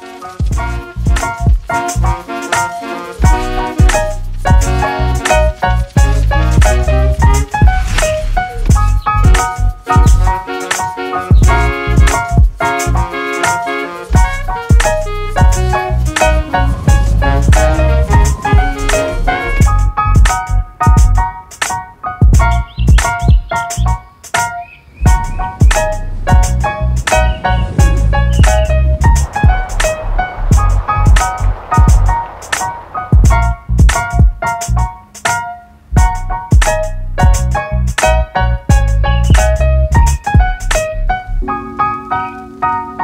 Música Thank